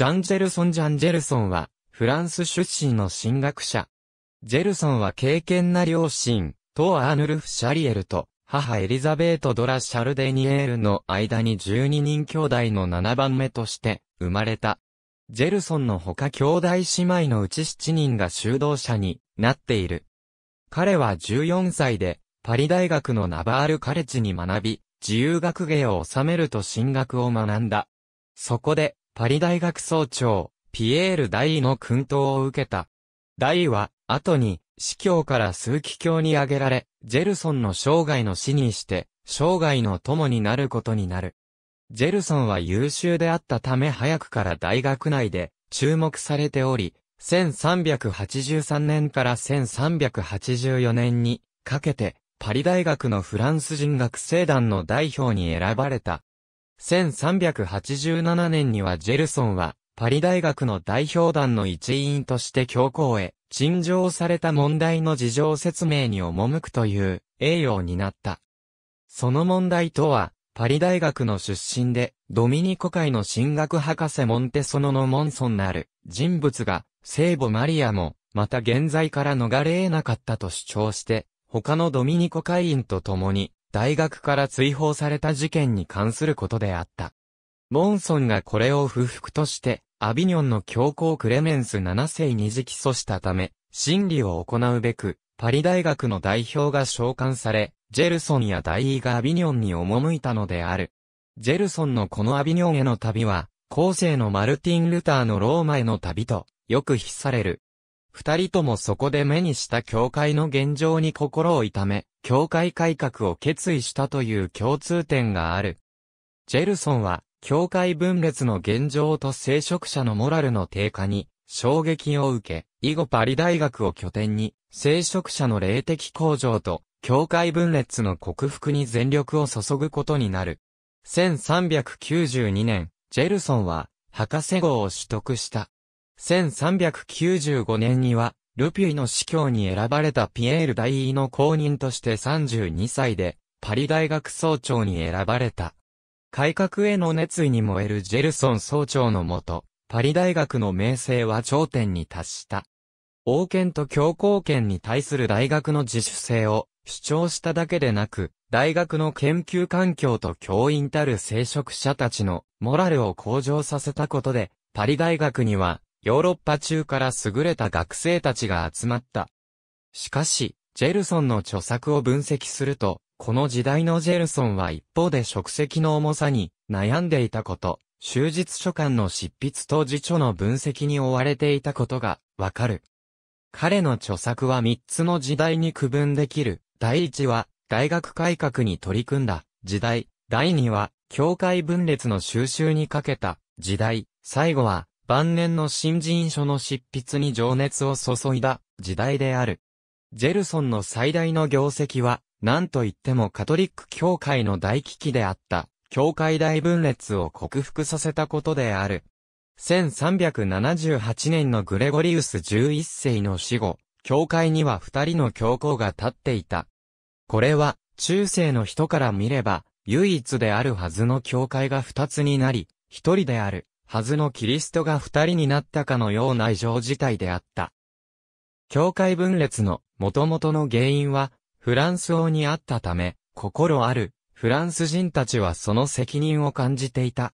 ジャン・ジェルソン・ジャン・ジェルソンは、フランス出身の神学者。ジェルソンは敬虔な両親、ト・アーヌルフ・シャリエルと、母エリザベート・ドラ・シャルデニエールの間に12人兄弟の7番目として生まれた。ジェルソンの他兄弟姉妹のうち7人が修道者になっている。彼は14歳でパリ大学のナバールカレッジに学び、自由学芸を収めると進学を学んだ。そこで、パリ大学総長、ピエール大の訓導を受けた。大は、後に、司教から数奇教に挙げられ、ジェルソンの生涯の死にして、生涯の友になることになる。ジェルソンは優秀であったため早くから大学内で注目されており、1383年から1384年にかけてパリ大学のフランス人学生団の代表に選ばれた。1387年にはジェルソンはパリ大学の代表団の一員として教皇へ陳情された問題の事情説明に赴くという栄誉になった。その問題とは、パリ大学の出身で、ドミニコ会の神学博士モンテソノのモンソンなる人物が、聖母マリアも、また現在から逃れ得なかったと主張して、他のドミニコ会員と共に、大学から追放された事件に関することであった。モンソンがこれを不服として、アビニョンの教皇クレメンス7世に直訴したため、審理を行うべく、パリ大学の代表が召喚され、ジェルソンや大イがアビニョンに赴いたのである。ジェルソンのこのアビニョンへの旅は、後世のマルティン・ルターのローマへの旅と、よく筆される。二人ともそこで目にした教会の現状に心を痛め、教会改革を決意したという共通点がある。ジェルソンは、教会分裂の現状と聖職者のモラルの低下に衝撃を受け、以後パリ大学を拠点に、聖職者の霊的向上と教会分裂の克服に全力を注ぐことになる。1392年、ジェルソンは、博士号を取得した。1395年には、ルピュイの司教に選ばれたピエール大尉の公認として32歳で、パリ大学総長に選ばれた。改革への熱意に燃えるジェルソン総長のもと、パリ大学の名声は頂点に達した。王権と教皇権に対する大学の自主性を主張しただけでなく、大学の研究環境と教員たる聖職者たちのモラルを向上させたことで、パリ大学にはヨーロッパ中から優れた学生たちが集まった。しかし、ジェルソンの著作を分析すると、この時代のジェルソンは一方で職責の重さに悩んでいたこと、終日書簡の執筆と辞書の分析に追われていたことがわかる。彼の著作は三つの時代に区分できる。第一は、大学改革に取り組んだ時代。第二は、教会分裂の収集にかけた時代。最後は、晩年の新人書の執筆に情熱を注いだ時代である。ジェルソンの最大の業績は、何と言ってもカトリック教会の大危機であった、教会大分裂を克服させたことである。1378年のグレゴリウス11世の死後、教会には二人の教皇が立っていた。これは、中世の人から見れば、唯一であるはずの教会が二つになり、一人であるはずのキリストが二人になったかのような異常事態であった。教会分裂の元々の原因は、フランス王にあったため、心あるフランス人たちはその責任を感じていた。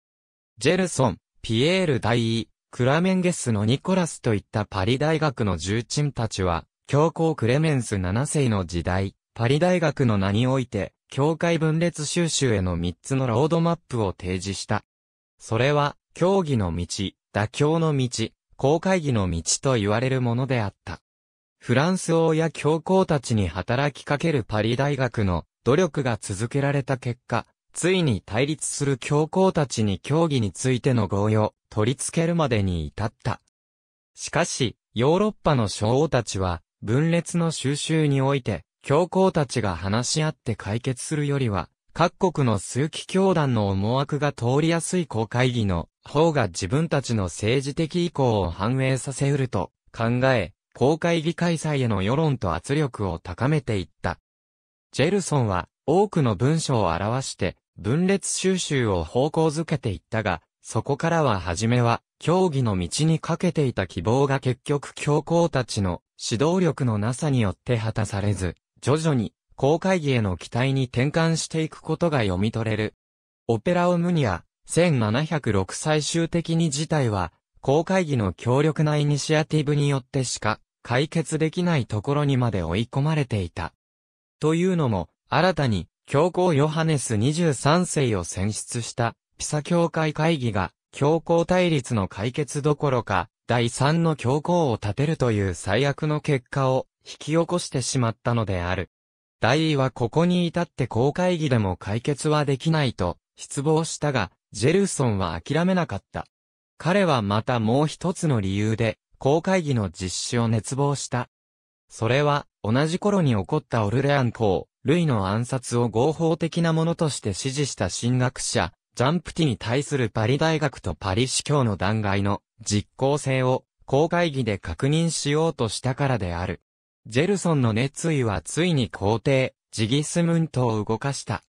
ジェルソン、ピエール大尉、クラメンゲスのニコラスといったパリ大学の重鎮たちは、教皇クレメンス7世の時代、パリ大学の名において、教会分裂収集への3つのロードマップを提示した。それは、教義の道、妥協の道、公会議の道と言われるものであった。フランス王や教皇たちに働きかけるパリ大学の努力が続けられた結果、ついに対立する教皇たちに教義についての合意を取り付けるまでに至った。しかし、ヨーロッパの諸王たちは、分裂の収集において、教皇たちが話し合って解決するよりは、各国の数奇教団の思惑が通りやすい公会議の方が自分たちの政治的意向を反映させうると考え、公会議開催への世論と圧力を高めていった。ジェルソンは多くの文章を表して分裂収集を方向づけていったが、そこからは初めは、競技の道にかけていた希望が結局教皇たちの指導力のなさによって果たされず、徐々に、公会議への期待に転換していくことが読み取れる。オペラオムニア、1706最終的に事態は、公会議の強力なイニシアティブによってしか、解決できないところにまで追い込まれていた。というのも、新たに、教皇ヨハネス23世を選出した、ピサ教会会議が、教皇対立の解決どころか、第三の教皇を立てるという最悪の結果を引き起こしてしまったのである。大位はここに至って公会議でも解決はできないと失望したが、ジェルソンは諦めなかった。彼はまたもう一つの理由で、公会議の実施を熱望した。それは、同じ頃に起こったオルレアン公、ルイの暗殺を合法的なものとして支持した神学者、ジャンプティに対するパリ大学とパリ司教の弾劾の実効性を公会議で確認しようとしたからである。ジェルソンの熱意はついに皇帝、ジギスムントを動かした。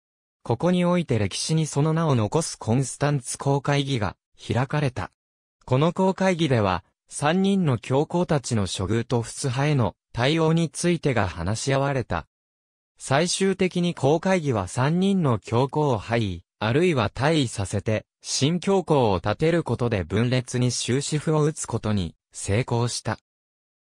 ここにおいて歴史にその名を残すコンスタンツ公会議が開かれた。この公会議では、三人の教皇たちの処遇と仏派への対応についてが話し合われた。最終的に公会議は三人の教皇を廃位、あるいは退位させて、新教皇を立てることで分裂に終止符を打つことに成功した。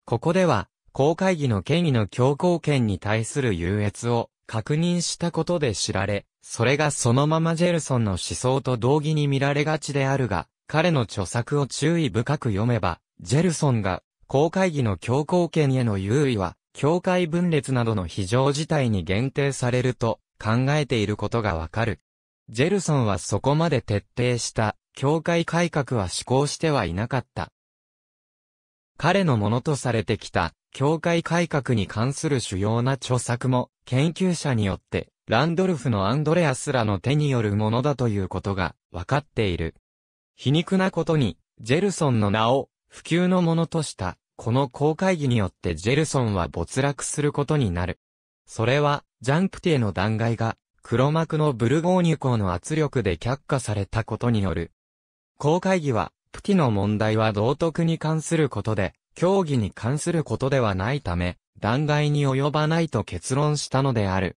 ここでは、公会議の権威の教皇権に対する優越を確認したことで知られ、それがそのままジェルソンの思想と同義に見られがちであるが、彼の著作を注意深く読めば、ジェルソンが公会議の教皇権への優位は、教会分裂などの非常事態に限定されると考えていることがわかる。ジェルソンはそこまで徹底した教会改革は施行してはいなかった。彼のものとされてきた教会改革に関する主要な著作も研究者によってランドルフのアンドレアスらの手によるものだということが分かっている。皮肉なことに、ジェルソンの名を普及のものとしたこの公会議によってジェルソンは没落することになる。それは、ジャンプティエの弾劾が黒幕のブルゴーニュ公の圧力で却下されたことによる。公会議は、プティの問題は道徳に関することで、競技に関することではないため、弾劾に及ばないと結論したのである。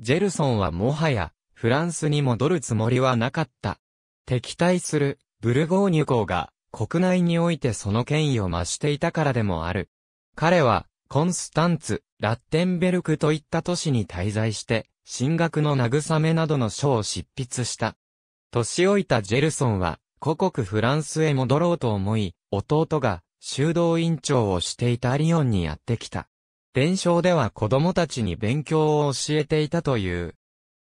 ジェルソンはもはや、フランスに戻るつもりはなかった。敵対する、ブルゴーニュ公が、国内においてその権威を増していたからでもある。彼は、コンスタンツ、ラッテンベルクといった都市に滞在して、進学の慰めなどの書を執筆した。年老いたジェルソンは、故国フランスへ戻ろうと思い、弟が修道院長をしていたリオンにやってきた。伝承では子供たちに勉強を教えていたという。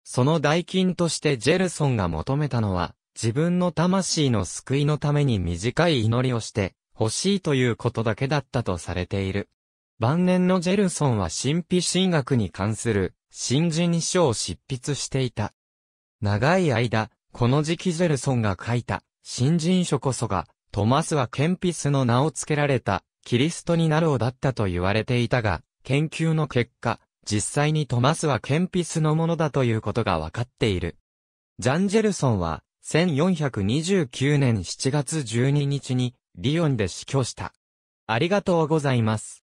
その代金としてジェルソンが求めたのは、自分の魂の救いのために短い祈りをして欲しいということだけだったとされている。晩年のジェルソンは神秘神学に関する新人書を執筆していた。長い間、この時期ジェルソンが書いた新人書こそが、トマスはケンピスの名を付けられたキリストになろうだったと言われていたが、研究の結果、実際にトマスはケンピスのものだということが分かっている。ジャン・ジェルソンは、1429年7月12日に、リヨンで死去した。ありがとうございます。